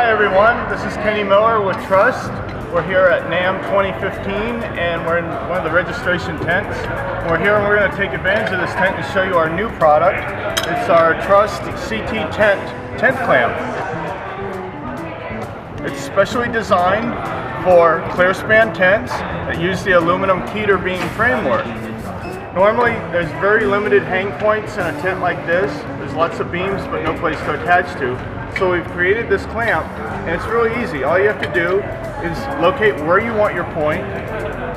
Hi everyone, this is Kenny Miller with Trusst. We're here at NAMM 2015 and we're in one of the registration tents. We're here and we're going to take advantage of this tent and show you our new product. It's our Trusst CT tent tent clamp. It's specially designed for clear span tents that use the aluminum Keder beam framework. Normally, there's very limited hang points in a tent like this. There's lots of beams, but no place to attach to. So we've created this clamp, and it's really easy. All you have to do is locate where you want your point.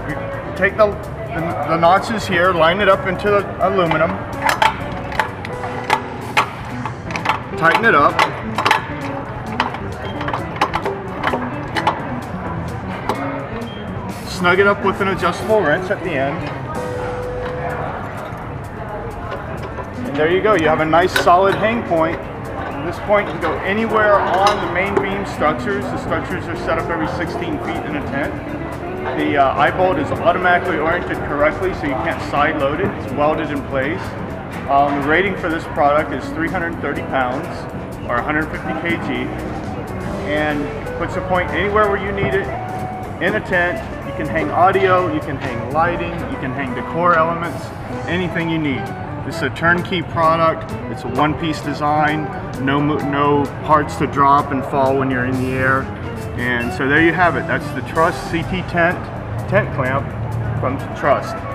You take the, the, the notches here, line it up into the aluminum, tighten it up, snug it up with an adjustable wrench at the end. And there you go, you have a nice solid hang point. This point you can go anywhere on the main beam structures. The structures are set up every 16 feet in a tent. The uh, eye bolt is automatically oriented correctly so you can't side load it. It's welded in place. Um, the rating for this product is 330 pounds or 150 kg and puts a point anywhere where you need it in a tent. You can hang audio, you can hang lighting, you can hang decor elements, anything you need. This is a turnkey product. It's a one-piece design. No, no parts to drop and fall when you're in the air. And so there you have it. That's the Trusst CT tent, tent clamp from Trusst.